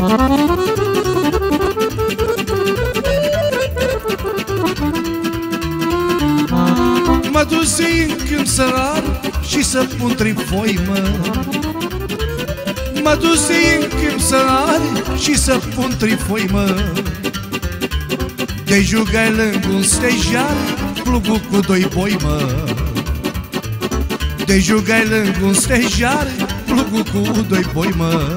Mă duzi în câmp sărar și să pun trifoi, mă. Mă duzi în câmp sărar și să pun trifoi, mă. Te jugai lângă un stejar, clubul cu doi boi, mă. Te jugai lângă un stejar, clubul cu doi boi, mă.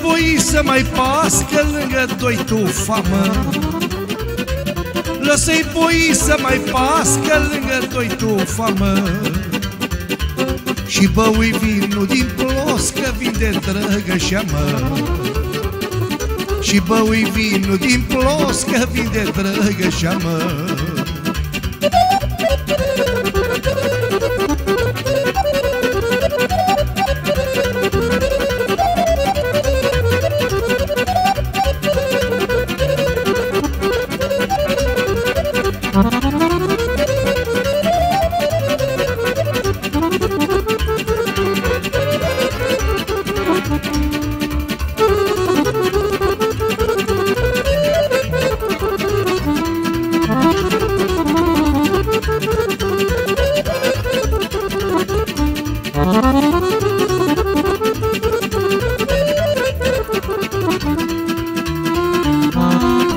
Lăsă-i boi să mai pască lângă doi tu famă? Lăsă-i boi să mai pască lângă doi tu famă? Și băui vinul din ploscă vin de drăgășea mă Și băui vinul din ploscă vin de drăgășea mă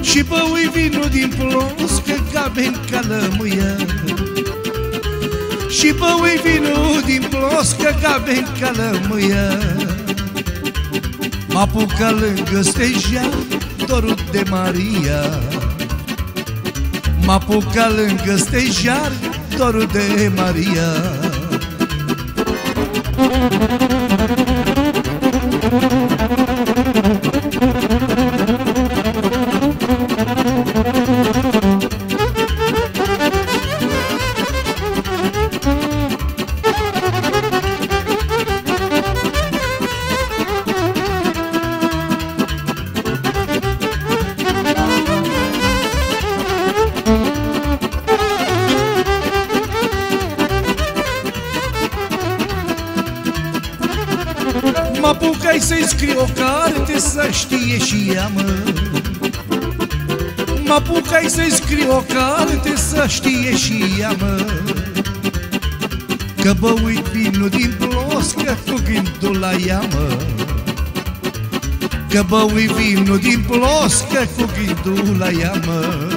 Și băui vinul din plos Că gaben ca lămâia Și băui vinul din plos Că gaben ca lămâia Mă apucă lângă steja Dorul de Maria. Mă apucă lângă stejar Dorul de Maria. Mă apucai să-i scriu o carte să știe și ea, mă. Mă apucai să-i scriu o carte să știe și ea, mă. Că băui vinul din ploscă cu gândul la ea, mă. Că băui vinul din ploscă cu gândul la ea, mă